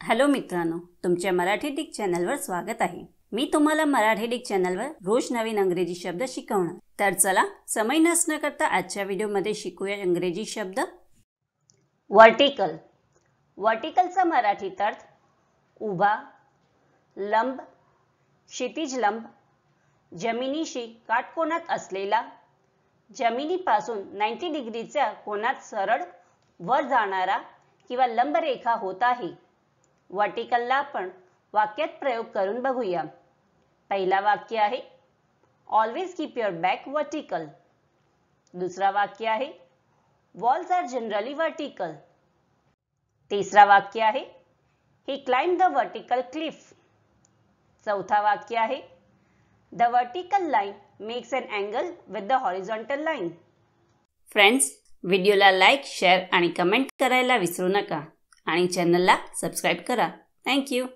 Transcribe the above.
Hello मित्रांनो तुमच्या Marathi Dick चॅनलवर स्वागत आहे. मी तुम्हाला मराठी डिक चॅनलवर रोज नवीन अंग्रेजी शब्द शिकवणार. तर चला समय नसण्याकरता करता आजच्या व्हिडिओमध्ये शिकूया इंग्रजी शब्द. वर्टिकल वर्टिकलचा मराठीत अर्थ उभा लंब क्षितिज लंब जमिनीशी काटकोनात असलेला जमिनीपासून नाईन्टी डिग्रीच्या कोनात सरळ वर जाणारा किंवा लंबरेखा होत आहे. वर्टिकलला आपण वाक्यात प्रयोग करून बघूया. पहिला वाक्य आहे always keep your back vertical दुसरा वाक्य आहे वॉल्स आर जनरली वर्टिकल तिसरा वाक्य आहे he climb the vertical cliff चौथा वाक्य आहे the vertical line makes an angle with the horizontal line friends व्हिडिओला लाईक शेअर आणि कमेंट करायला विसरू नका. आणि चॅनलला सबस्क्राईब करा. थँक्यू